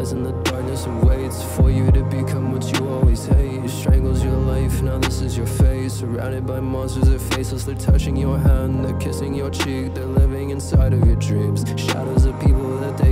in the darkness and waits for you to become what you always hate. Strangles your life, now this is your face. Surrounded by monsters, that are faceless. They're touching your hand, they're kissing your cheek. They're living inside of your dreams. Shadows of people that they